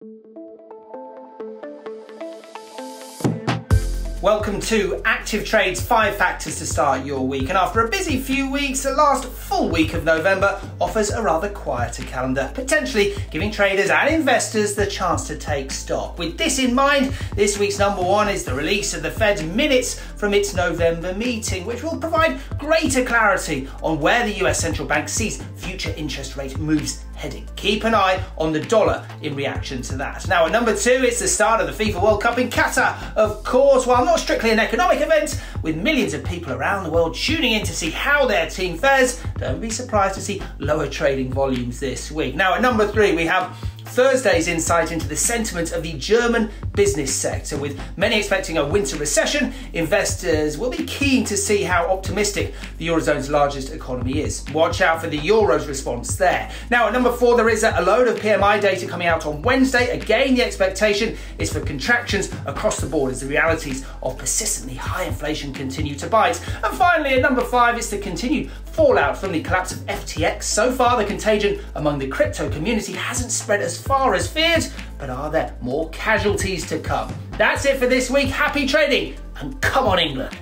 thank you Welcome to ActivTrades five factors to start your week. And after a busy few weeks, the last full week of November offers a rather quieter calendar, potentially giving traders and investors the chance to take stock. With this in mind, this week's number one is the release of the Fed's minutes from its November meeting, which will provide greater clarity on where the US central bank sees future interest rate moves heading. Keep an eye on the dollar in reaction to that. Now, at number two, it's the start of the FIFA World Cup in Qatar. Of course, while not strictly an economic event, with millions of people around the world tuning in to see how their team fares, don't be surprised to see lower trading volumes this week. Now, at number three, we have Thursday's insight into the sentiment of the German business sector. With many expecting a winter recession, investors will be keen to see how optimistic the Eurozone's largest economy is. Watch out for the Euro's response there. Now, at number four, there is a load of PMI data coming out on Wednesday. Again, the expectation is for contractions across the board as the realities of persistently high inflation continue to bite. And finally, at number five, is the continued fallout from the collapse of FTX. So far, the contagion among the crypto community hasn't spread as far as feared, but are there more casualties to come? That's it for this week. Happy trading and come on, England.